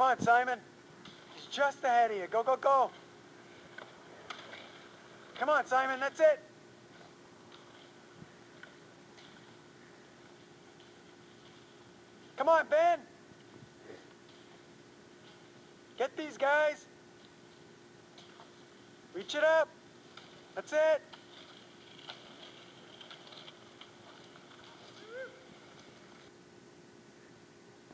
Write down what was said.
Come on, Simon. He's just ahead of you. Go, go, go. Come on, Simon. That's it. Come on, Ben. Get these guys. Reach it up. That's it.